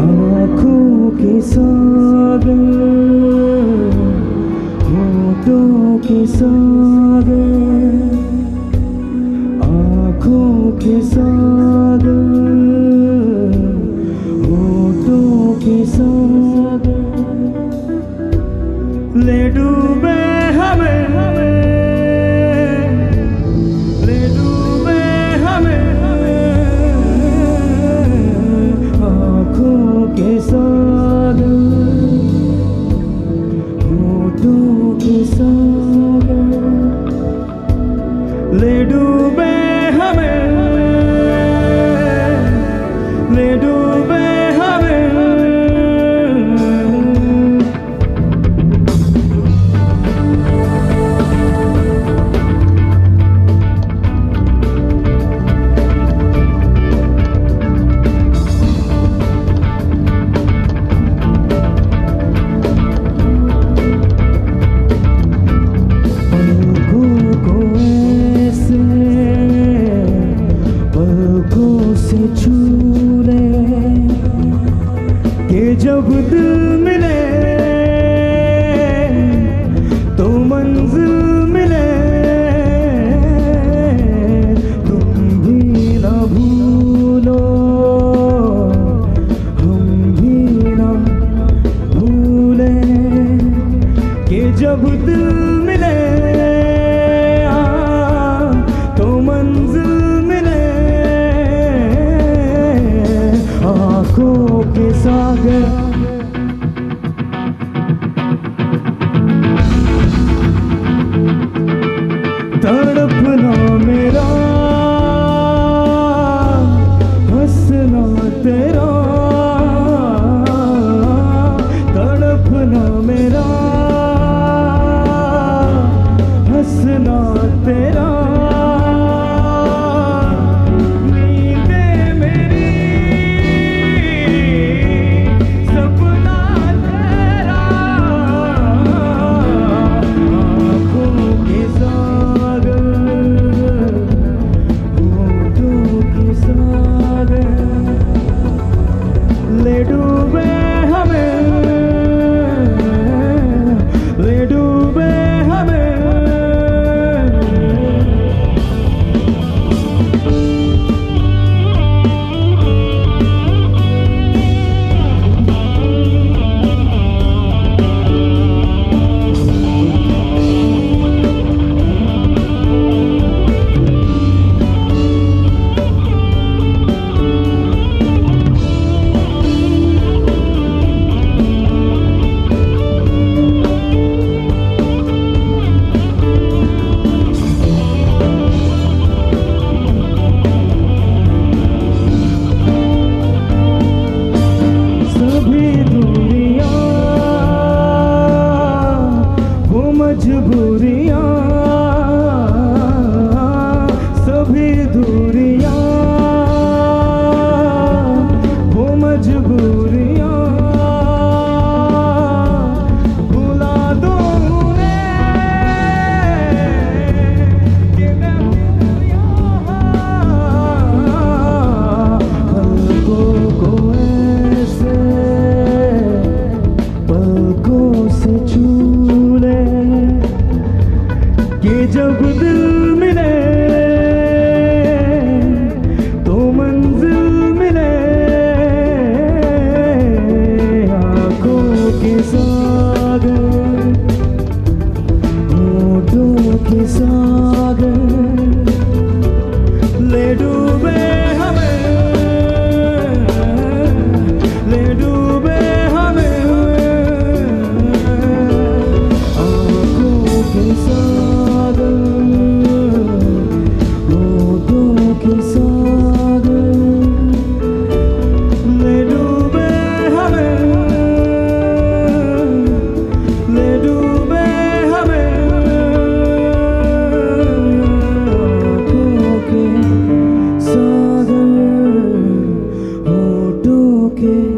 Aku kisah Untuk kisah Aku kisah से छू के जब दिल के सागर forget.